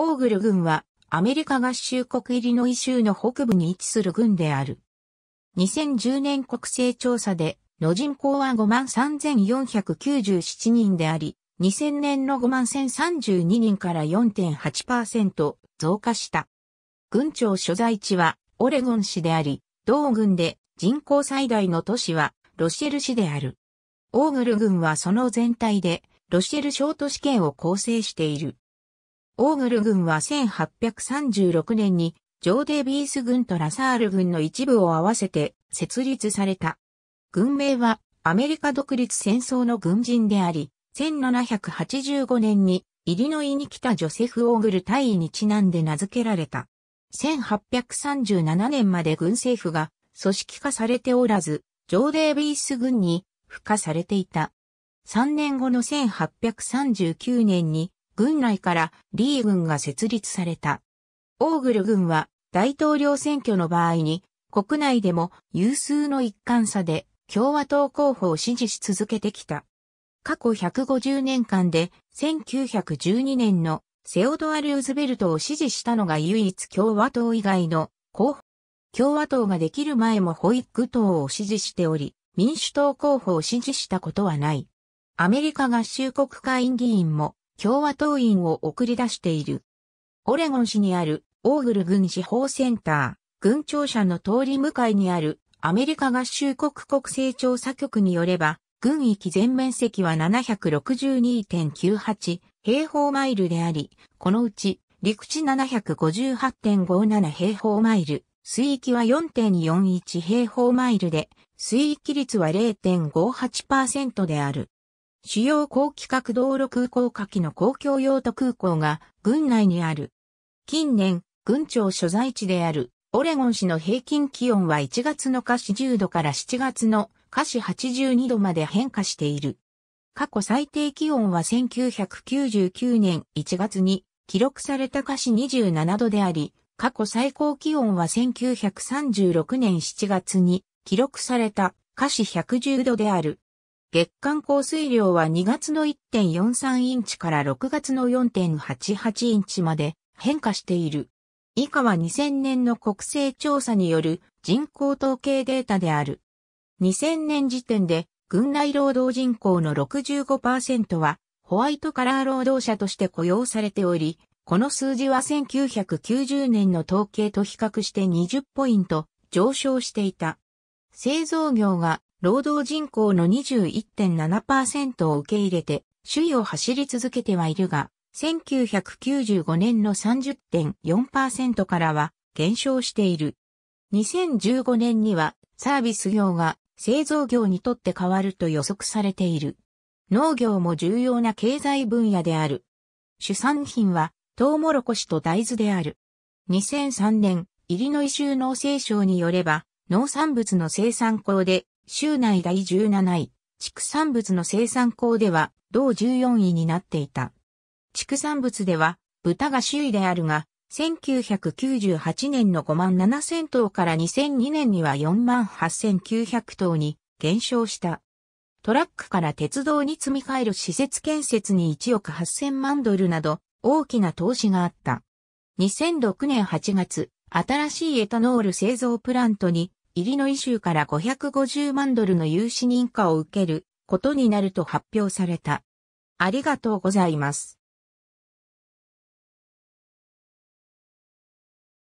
オーグル郡はアメリカ合衆国イリノイ州の北部に位置する郡である。2010年国勢調査での人口は53,497人であり、2000年の51,032人から4.8%増加した。郡庁所在地はオレゴン市であり、同郡で人口最大の都市はロシェル市である。オーグル郡はその全体でロシェル小都市圏を構成している。オーグル郡は1836年にジョーデービース郡とラサール郡の一部を合わせて設立された。軍名はアメリカ独立戦争の軍人であり、1785年にイリノイに来たジョセフ・オーグル大尉にちなんで名付けられた。1837年まで軍政府が組織化されておらず、ジョーデービース軍に付加されていた。3年後の1839年に軍内からリー軍が設立された。オーグル軍は大統領選挙の場合に国内でも有数の一貫差で共和党候補を支持し続けてきた。過去150年間で1912年のセオドア・ルーズベルトを支持したのが唯一共和党以外の候補。共和党ができる前もホイッグ党を支持しており、民主党候補を支持したことはない。アメリカ合衆国会員議員も共和党員を送り出している。オレゴン市にあるオーグル軍司法センター、軍庁舎の通り向かいにあるアメリカ合衆国国勢調査局によれば、軍域全面積は762.98平方マイルであり、このうち陸地758.57平方マイル、水域は4.41平方マイルで、水域率は0.58%である。主要高規格道路空港下記の公共用途空港が軍内にある。近年、軍庁所在地であるオレゴン市の平均気温は1月の下視10度から7月の下視82度まで変化している。過去最低気温は1999年1月に記録された下視27度であり、過去最高気温は1936年7月に記録された下視110度である。月間降水量は2月の1.43インチから6月の4.88インチまで変化している。以下は2000年の国勢調査による人口統計データである。2000年時点で軍内労働人口の65%はホワイトカラー労働者として雇用されており、この数字は1990年の統計と比較して20ポイント上昇していた。製造業が労働人口の21.7%を受け入れて、首位を走り続けてはいるが、1995年の30.4%からは減少している。2015年にはサービス業が製造業にとって変わると予測されている。農業も重要な経済分野である。主産品はトウモロコシと大豆である。2003年、イリノイ州農政省によれば、農産物の生産校で州内第17位、畜産物の生産校では同14位になっていた。畜産物では豚が首位であるが、1998年の5万7000頭から2002年には4万8900頭に減少した。トラックから鉄道に積み替える施設建設に1億8000万ドルなど大きな投資があった。2006年8月、新しいエタノール製造プラントにイリノイ州から550万ドルの融資認可を受けることになると発表された。ありがとうございます。